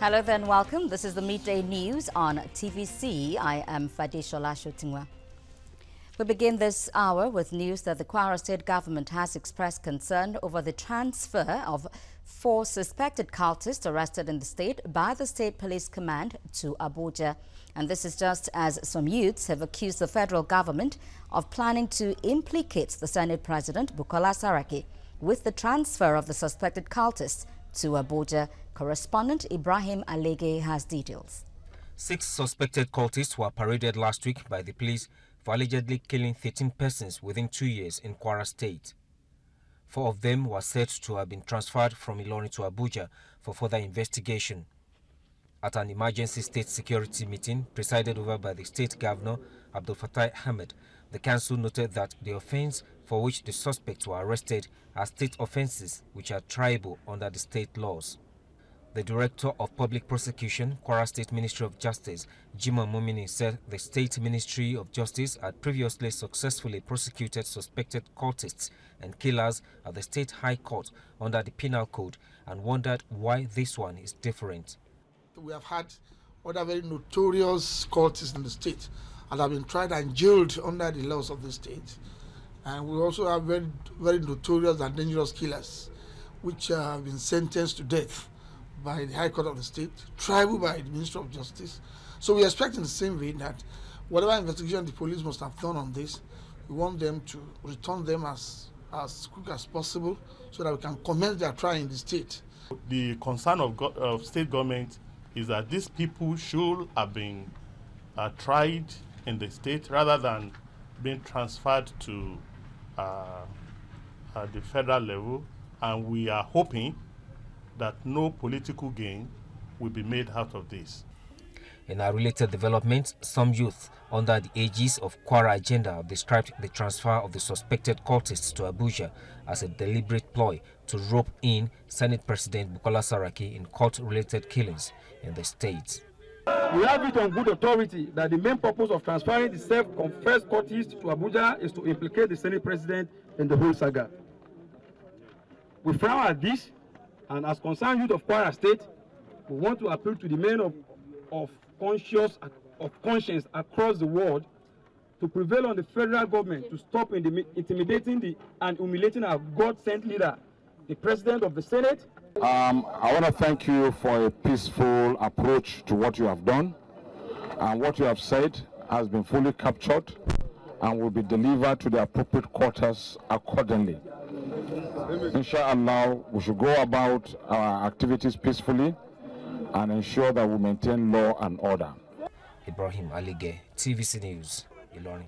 Hello then, welcome. This is the Midday News on TVC. I am Fadishola Shutingwa. We begin this hour with news that the Kwara State government has expressed concern over the transfer of four suspected cultists arrested in the state by the State Police Command to Abuja. And this is just as some youths have accused the federal government of planning to implicate the Senate President, Bukola Saraki, with the transfer of the suspected cultists to Abuja. Correspondent Ibrahim Alege has details. Six suspected cultists were paraded last week by the police for allegedly killing 13 persons within two years in Kwara State. Four of them were said to have been transferred from Ilorin to Abuja for further investigation. At an emergency state security meeting presided over by the state governor, Abdul Fattah Ahmed, the council noted that the offense for which the suspects were arrested are state offenses which are triable under the state laws. The Director of Public Prosecution, Kwara State Ministry of Justice, Jima Momini, said the State Ministry of Justice had previously successfully prosecuted suspected cultists and killers at the State High Court under the Penal Code and wondered why this one is different. We have had other very notorious cultists in the state and have been tried and jailed under the laws of the state. And we also have very, very notorious and dangerous killers, which have been sentenced to death by the High Court of the State, tribal by the Minister of Justice. So we expect in the same way that whatever investigation the police must have done on this, we want them to return them as as quick as possible so that we can commence their trial in the state. The concern of, go- of state government is that these people should have been uh, tried in the state rather than being transferred to uh, uh, the federal level, and we are hoping that no political gain will be made out of this. In a related development, some youth under the aegis of Kwara Agenda described the transfer of the suspected cultists to Abuja as a deliberate ploy to rope in Senate President Bukola Saraki in court-related killings in the state. We have it on good authority that the main purpose of transferring the self-confessed cultists to Abuja is to implicate the Senate President in the whole saga. We frown at this, and as concerned youth of Kwara State, we want to appeal to the men of, of conscious of conscience across the world to prevail on the federal government to stop intimidating the, and humiliating our God-sent leader, the President of the Senate. Um, I want to thank you for a peaceful approach to what you have done. And what you have said has been fully captured and will be delivered to the appropriate quarters accordingly. Inshallah, we should go about our activities peacefully and ensure that we maintain law and order. Ibrahim Alige, TVC News, Ilorin.